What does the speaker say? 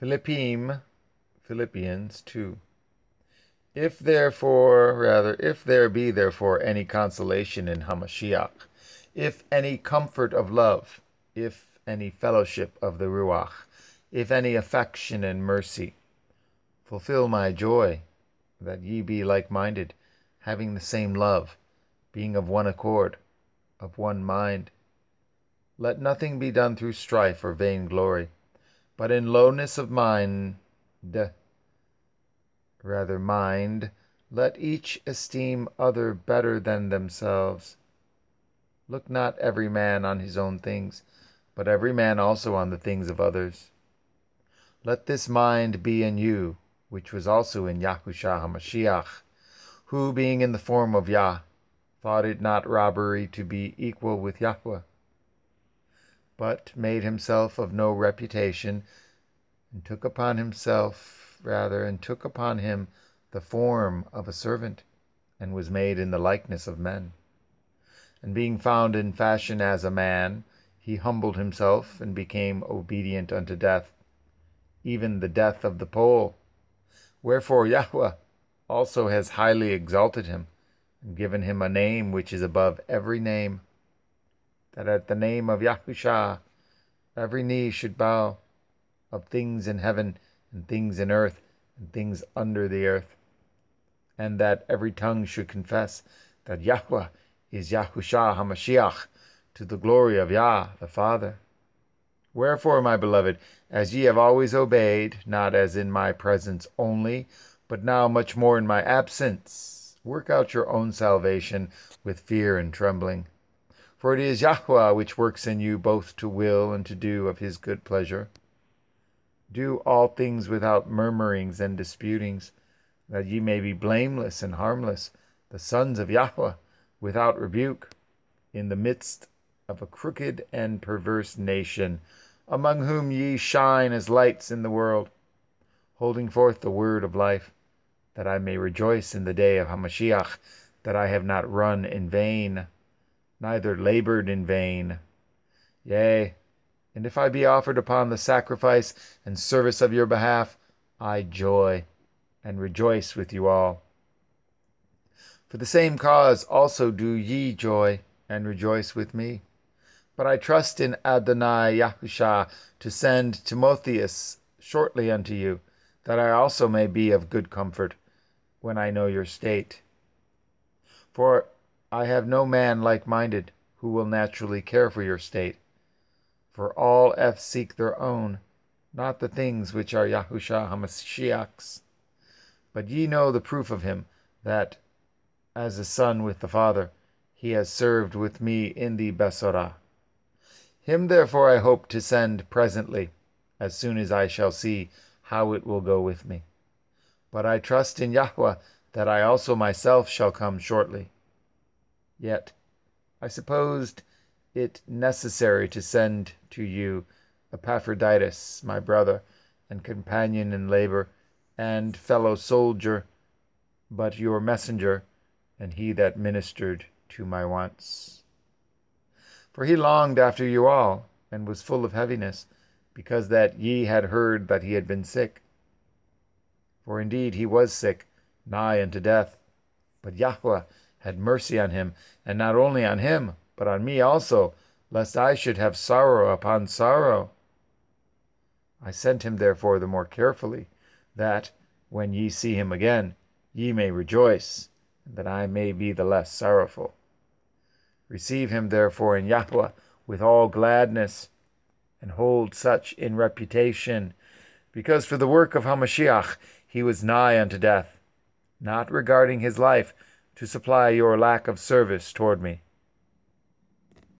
Philippim, Philippians 2. If therefore, rather, if there be therefore any consolation in Hamashiach, if any comfort of love, if any fellowship of the Ruach, if any affection and mercy, fulfill my joy, that ye be like-minded, having the same love, being of one accord, of one mind. Let nothing be done through strife or vain glory, but in lowness of mind, rather mind, let each esteem other better than themselves. Look not every man on his own things, but every man also on the things of others. Let this mind be in you, which was also in Yahushua HaMashiach, who, being in the form of Yah, thought it not robbery to be equal with Yahweh, but made himself of no reputation, and took upon himself, rather, and took upon him the form of a servant, and was made in the likeness of men. And being found in fashion as a man, he humbled himself, and became obedient unto death, even the death of the pole. Wherefore Yahweh also has highly exalted him, and given him a name which is above every name, that at the name of Yahusha every knee should bow, of things in heaven, and things in earth, and things under the earth, and that every tongue should confess that Yahweh is Yahusha HaMashiach, to the glory of Yah the Father. Wherefore, my beloved, as ye have always obeyed, not as in my presence only, but now much more in my absence, work out your own salvation with fear and trembling. For it is Yahweh which works in you both to will and to do of his good pleasure. Do all things without murmurings and disputings, that ye may be blameless and harmless, the sons of Yahweh, without rebuke, in the midst of a crooked and perverse nation, among whom ye shine as lights in the world, holding forth the word of life, that I may rejoice in the day of Hamashiach, that I have not run in vain, neither labored in vain. Yea, and if I be offered upon the sacrifice and service of your behalf, I joy and rejoice with you all. For the same cause also do ye joy and rejoice with me. But I trust in Adonai Yahusha to send Timotheus shortly unto you, that I also may be of good comfort when I know your state. For I have no man like-minded who will naturally care for your state. For all eth seek their own, not the things which are Yahusha HaMashiach's. But ye know the proof of him, that, as a son with the Father, he has served with me in the Besorah. Him therefore I hope to send presently, as soon as I shall see how it will go with me. But I trust in Yahweh that I also myself shall come shortly. Yet I supposed it necessary to send to you Epaphroditus, my brother, and companion in labor, and fellow soldier, but your messenger, and he that ministered to my wants. For he longed after you all, and was full of heaviness, because that ye had heard that he had been sick. For indeed he was sick, nigh unto death. But Yahweh had mercy on him, and not only on him, but on me also, lest I should have sorrow upon sorrow. I sent him therefore the more carefully, that, when ye see him again, ye may rejoice, and that I may be the less sorrowful. Receive him therefore in Yahweh with all gladness, and hold such in reputation, because for the work of Hamashiach he was nigh unto death, not regarding his life, to supply your lack of service toward me.